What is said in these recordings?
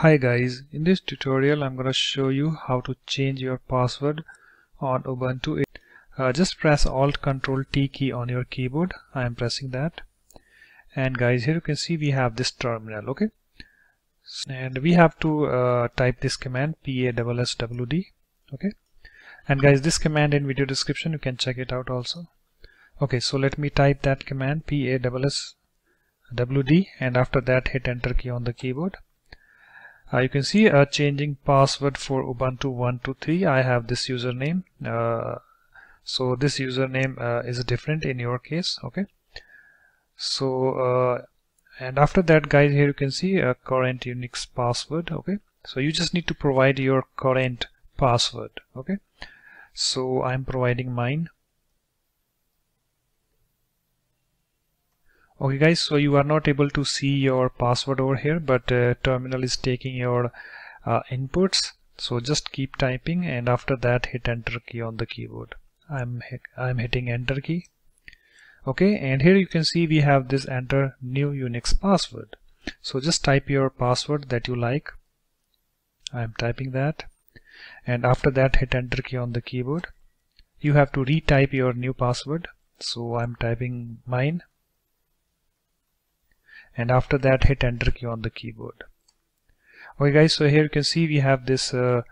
Hi guys, in this tutorial I'm going to show you how to change your password on Ubuntu. Uh, just press Alt Control T key on your keyboard. I am pressing that. And guys, here you can see we have this terminal, okay? And we have to uh, type this command PASSWD, okay? And guys, this command in video description, you can check it out also. Okay, so let me type that command PASSWD and after that hit enter key on the keyboard uh, you can see uh, changing password for Ubuntu 123 I have this username. Uh, so this username uh, is different in your case okay? So uh, and after that guys here you can see a current Unix password okay? So you just need to provide your current password okay? So I'm providing mine okay guys so you are not able to see your password over here but uh, terminal is taking your uh, inputs. So just keep typing and after that hit enter key on the keyboard. I'm I'm hitting enter key. Okay and here you can see we have this enter new Unix password. So just type your password that you like. I'm typing that. And after that hit enter key on the keyboard. You have to retype your new password. So I'm typing mine and after that hit enter key on the keyboard. Okay guys so here you can see we have this uh,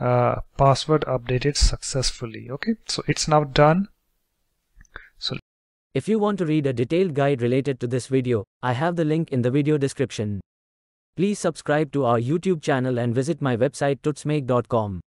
uh, password updated successfully. Okay so it's now done. So if you want to read a detailed guide related to this video I have the link in the video description. Please subscribe to our YouTube channel and visit my website tutsmake.com